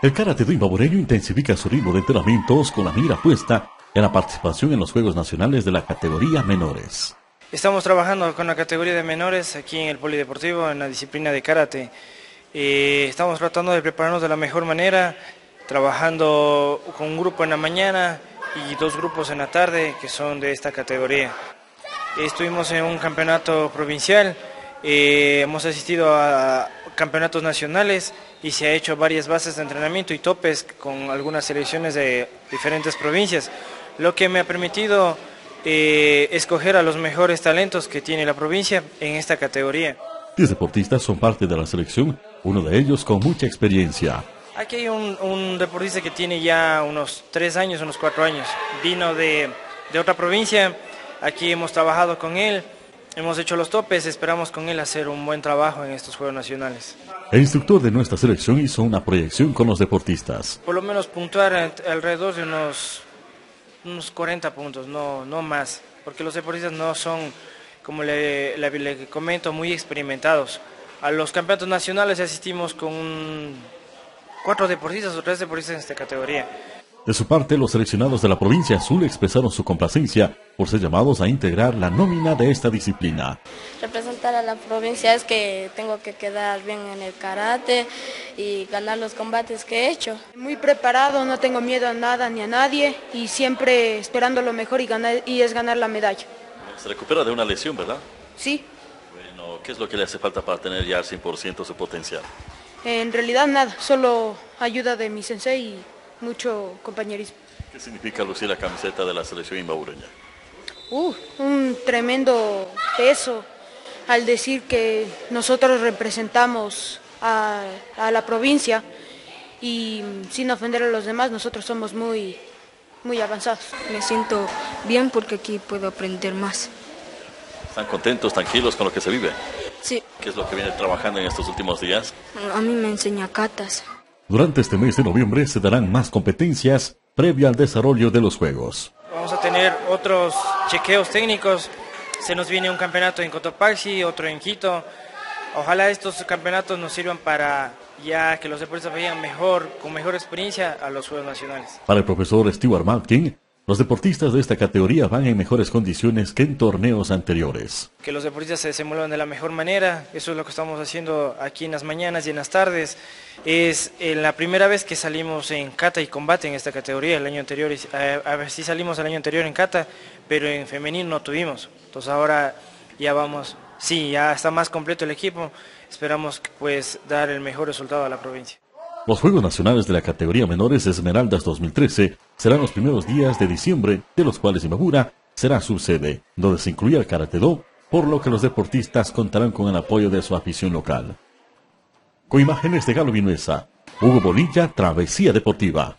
El karate do imbabureño intensifica su ritmo de entrenamientos con la mira puesta en la participación en los Juegos Nacionales de la categoría menores. Estamos trabajando con la categoría de menores aquí en el Polideportivo en la disciplina de karate. Eh, estamos tratando de prepararnos de la mejor manera, trabajando con un grupo en la mañana y dos grupos en la tarde que son de esta categoría. Estuvimos en un campeonato provincial, eh, hemos asistido a campeonatos nacionales y se ha hecho varias bases de entrenamiento y topes con algunas selecciones de diferentes provincias, lo que me ha permitido eh, escoger a los mejores talentos que tiene la provincia en esta categoría. Diez deportistas son parte de la selección, uno de ellos con mucha experiencia. Aquí hay un, deportista que tiene ya unos tres años, unos cuatro años. Vino de, de otra provincia, aquí hemos trabajado con él, Hemos hecho los topes, esperamos con él hacer un buen trabajo en estos Juegos Nacionales. El instructor de nuestra selección hizo una proyección con los deportistas. Por lo menos puntuar alrededor de unos, unos 40 puntos, no, no más, porque los deportistas no son, como le, le, comento, muy experimentados. A los campeonatos nacionales asistimos con cuatro deportistas o tres deportistas en esta categoría. De su parte, los seleccionados de la provincia azul expresaron su complacencia por ser llamados a integrar la nómina de esta disciplina. Representar a la provincia es que tengo que quedar bien en el karate y ganar los combates que he hecho. Muy preparado, no tengo miedo a nada ni a nadie y siempre esperando lo mejor y, ganar, y es ganar la medalla. Se recupera de una lesión, ¿verdad? Sí. Bueno, ¿qué es lo que le hace falta para tener ya al 100% su potencial? En realidad nada, solo ayuda de mi sensei y mucho compañerismo. ¿Qué significa lucir la camiseta de la selección imbabureña? Uh, un tremendo peso al decir que nosotros representamos a, a, la provincia y sin ofender a los demás, nosotros somos muy, muy avanzados. Me siento bien porque aquí puedo aprender más. ¿Están contentos, tranquilos con lo que se vive? Sí. ¿Qué es lo que viene trabajando en estos últimos días? A mí me enseña catas. Durante este mes de noviembre se darán más competencias previa al desarrollo de los Juegos. Vamos a tener otros chequeos técnicos. Se nos viene un campeonato en Cotopaxi, otro en Quito. Ojalá estos campeonatos nos sirvan para ya que los deportistas vayan mejor, con mejor experiencia a los Juegos Nacionales. Para el profesor Stewart Malkin, los deportistas de esta categoría van en mejores condiciones que en torneos anteriores. Que los deportistas se desenvuelvan de la mejor manera, eso es lo que estamos haciendo aquí en las mañanas y en las tardes. Es eh, la primera vez que salimos en kata y combate en esta categoría, el año anterior, eh, a ver si salimos el año anterior en kata, pero en femenino no tuvimos. Entonces ahora ya vamos, sí, ya está más completo el equipo, esperamos pues dar el mejor resultado a la provincia. Los Juegos Nacionales de la categoría menores Esmeraldas 2013 serán los primeros días de diciembre, de los cuales Imabura será su sede, donde se incluye el Karate Do, por lo que los deportistas contarán con el apoyo de su afición local. Con imágenes de Galo Vinuesa, Hugo Bolilla, Travesía Deportiva.